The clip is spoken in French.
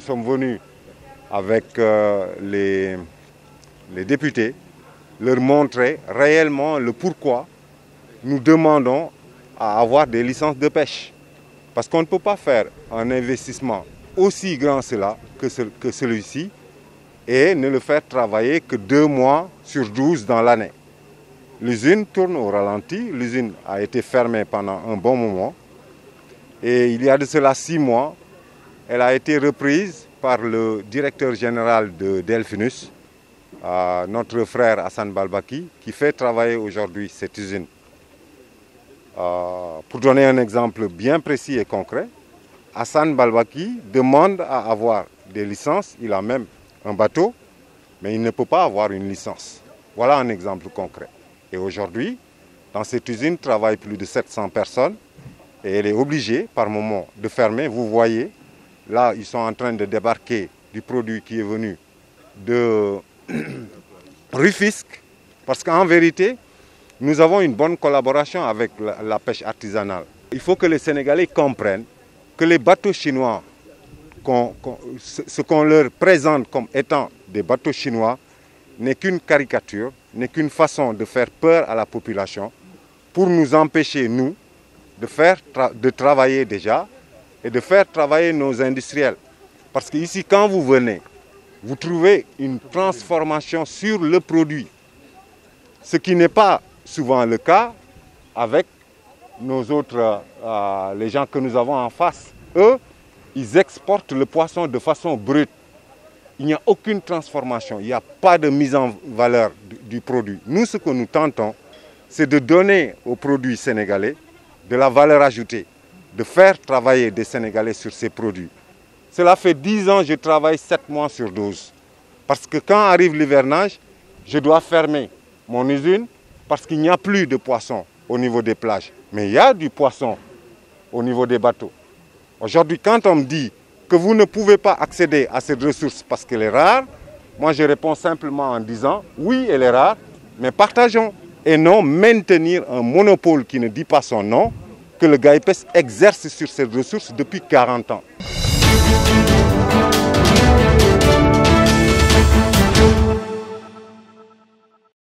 sommes venus avec euh, les, députés leur montrer réellement le pourquoi nous demandons à avoir des licences de pêche. Parce qu'on ne peut pas faire un investissement aussi grand cela que, ce, que celui-ci et ne le faire travailler que deux mois sur douze dans l'année. L'usine tourne au ralenti, l'usine a été fermée pendant un bon moment et il y a de cela six mois, elle a été reprise par le directeur général de Delphinus, euh, notre frère Hassan Balbaki, qui fait travailler aujourd'hui cette usine. Euh, pour donner un exemple bien précis et concret, Hassan Balbaki demande à avoir des licences, il a même un bateau, mais il ne peut pas avoir une licence. Voilà un exemple concret. Et aujourd'hui, dans cette usine travaillent plus de 700 personnes et elle est obligée par moment de fermer. Vous voyez, là, ils sont en train de débarquer du produit qui est venu de Rufisque, parce qu'en vérité, nous avons une bonne collaboration avec la, pêche artisanale. Il faut que les Sénégalais comprennent que les bateaux chinois, ce qu'on leur présente comme étant des bateaux chinois, n'est qu'une caricature, n'est qu'une façon de faire peur à la population pour nous empêcher, nous, de travailler déjà et de faire travailler nos industriels. Parce qu'ici, quand vous venez, vous trouvez une transformation sur le produit, ce qui n'est pas souvent le cas avec nos autres, euh, les gens que nous avons en face. Eux, ils exportent le poisson de façon brute. Il n'y a aucune transformation, il n'y a pas de mise en valeur du, du produit. Nous, ce que nous tentons, c'est de donner aux produits sénégalais de la valeur ajoutée, de faire travailler des Sénégalais sur ces produits. Cela fait 10 ans que je travaille 7 mois sur 12. Parce que quand arrive l'hivernage, je dois fermer mon usine parce qu'il n'y a plus de poissons au niveau des plages. Mais il y a du poisson au niveau des bateaux. Aujourd'hui, quand on me dit que vous ne pouvez pas accéder à cette ressource parce qu'elle est rare, moi je réponds simplement en disant oui, elle est rare, mais partageons. Et non maintenir un monopole qui ne dit pas son nom, que le GAIPES exerce sur cette ressource depuis 40 ans.